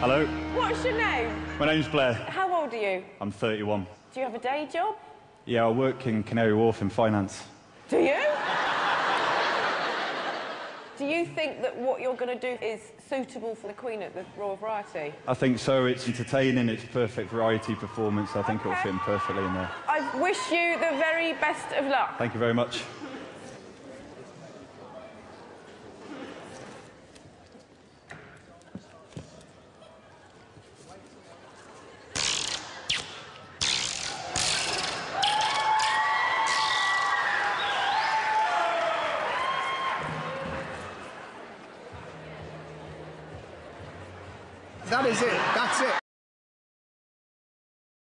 Hello, What's your name? my name's Blair. How old are you? I'm 31. Do you have a day job? Yeah, I work in Canary Wharf in finance. Do you? do you think that what you're going to do is suitable for the Queen at the Royal Variety? I think so. It's entertaining. It's perfect variety performance. I think it'll fit in perfectly in there. I wish you the very best of luck. Thank you very much. That is it. That's it.